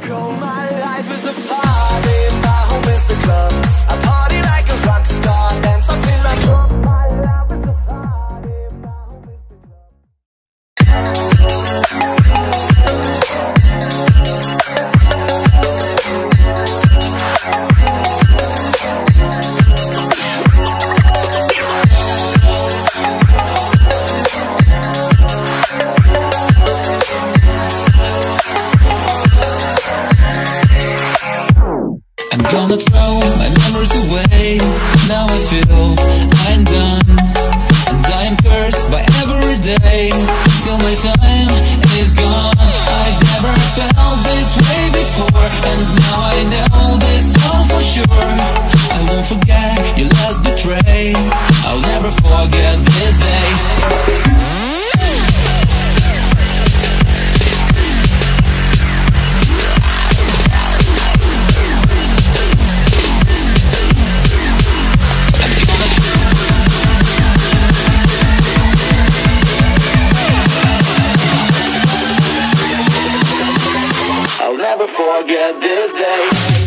call my gonna throw my memories away. Now I feel I am done And I am cursed by every day. Till my time is gone. I've never felt this way before And now I know this all for sure. I won't forget your last betray. I'll never forget this day. Never forget this day